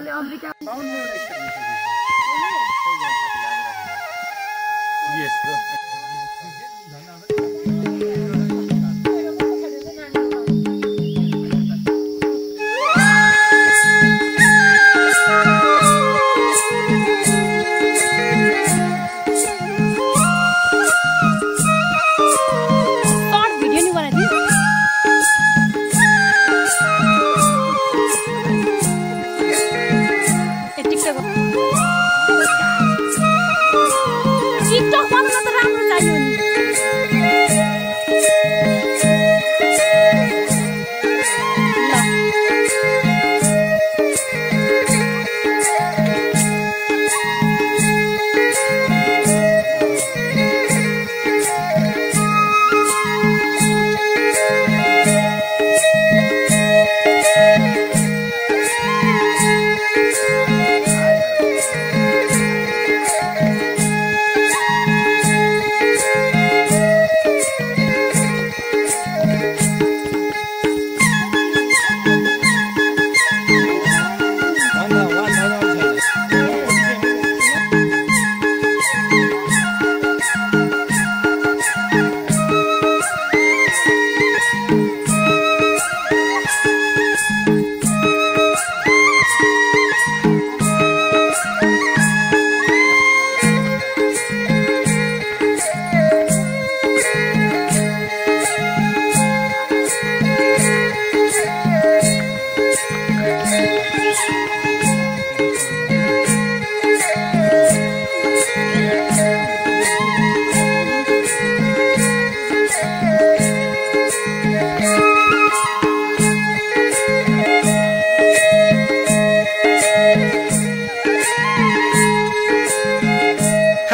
वाले और भी क्या? Yes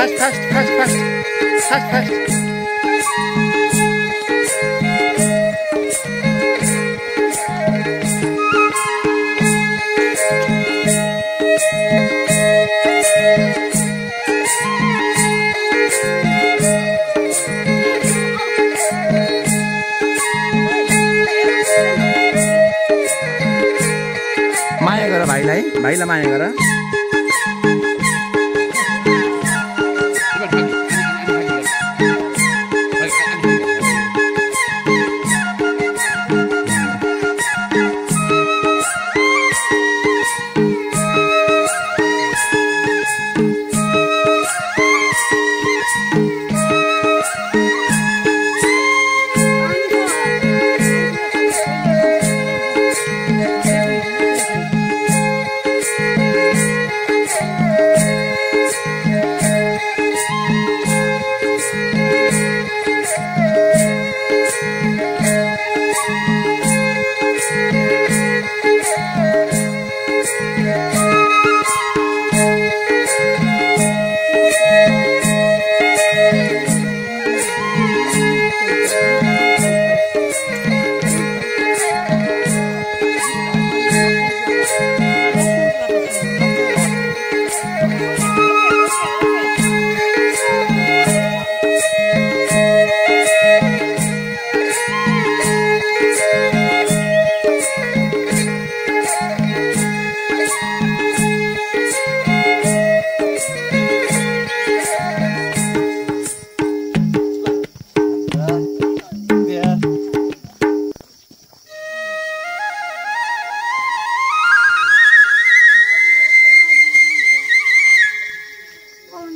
fast fast fast fast माया गर भाइलाई भाइलाई माया गर।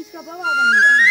hiç kapağı var.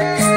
yeah.